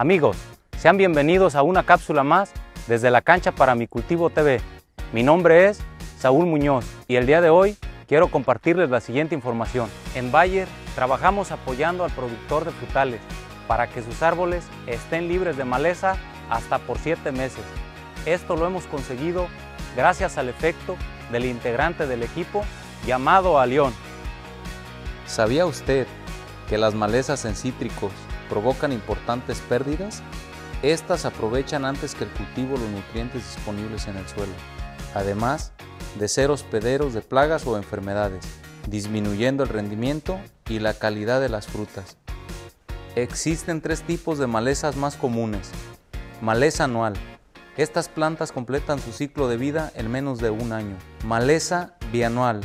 Amigos, sean bienvenidos a una cápsula más desde la cancha para mi cultivo TV. Mi nombre es Saúl Muñoz y el día de hoy quiero compartirles la siguiente información. En Bayer trabajamos apoyando al productor de frutales para que sus árboles estén libres de maleza hasta por 7 meses. Esto lo hemos conseguido gracias al efecto del integrante del equipo llamado Alión. ¿Sabía usted que las malezas en cítricos provocan importantes pérdidas? Estas aprovechan antes que el cultivo los nutrientes disponibles en el suelo, además de ser hospederos de plagas o enfermedades, disminuyendo el rendimiento y la calidad de las frutas. Existen tres tipos de malezas más comunes. Maleza anual. Estas plantas completan su ciclo de vida en menos de un año. Maleza bianual.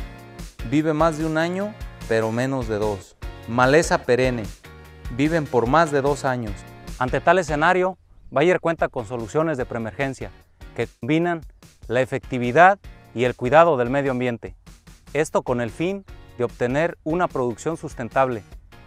Vive más de un año, pero menos de dos. Maleza perenne. Viven por más de dos años. Ante tal escenario, Bayer cuenta con soluciones de preemergencia que combinan la efectividad y el cuidado del medio ambiente. Esto con el fin de obtener una producción sustentable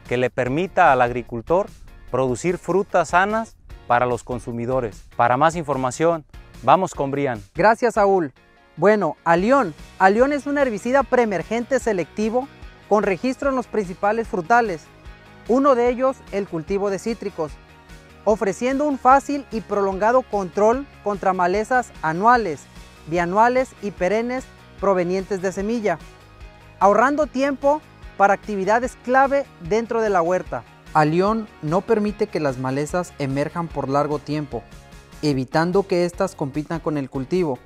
que le permita al agricultor producir frutas sanas para los consumidores. Para más información, vamos con Brian. Gracias, Saúl. Bueno, Alión. Alión es un herbicida preemergente selectivo con registro en los principales frutales, uno de ellos el cultivo de cítricos, ofreciendo un fácil y prolongado control contra malezas anuales, bianuales y perennes provenientes de semilla, ahorrando tiempo para actividades clave dentro de la huerta. Alión no permite que las malezas emerjan por largo tiempo, evitando que éstas compitan con el cultivo.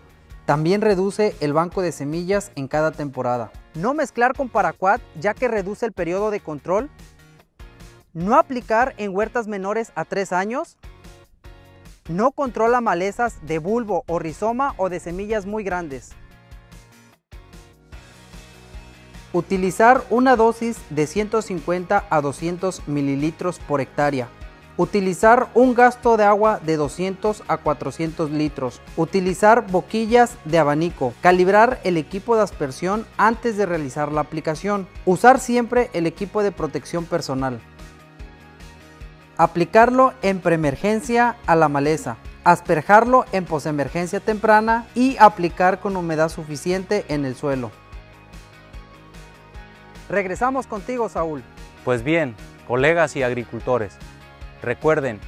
También reduce el banco de semillas en cada temporada. No mezclar con paraquat ya que reduce el periodo de control. No aplicar en huertas menores a 3 años. No controla malezas de bulbo o rizoma o de semillas muy grandes. Utilizar una dosis de 150 a 200 mililitros por hectárea. Utilizar un gasto de agua de 200 a 400 litros. Utilizar boquillas de abanico. Calibrar el equipo de aspersión antes de realizar la aplicación. Usar siempre el equipo de protección personal. Aplicarlo en preemergencia a la maleza. Asperjarlo en posemergencia temprana y aplicar con humedad suficiente en el suelo. Regresamos contigo, Saúl. Pues bien, colegas y agricultores, recuerden,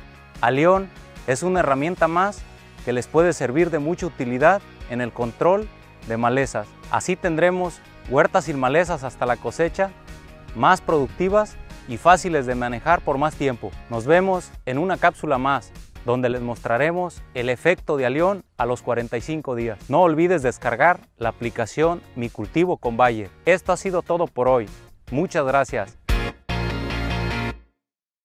Alión es una herramienta más que les puede servir de mucha utilidad en el control de malezas. Así tendremos huertas sin malezas hasta la cosecha, más productivas y fáciles de manejar por más tiempo. Nos vemos en una cápsula más donde les mostraremos el efecto de Alión a los 45 días. No olvides descargar la aplicación Mi Cultivo con Bayer. Esto ha sido todo por hoy. Muchas gracias.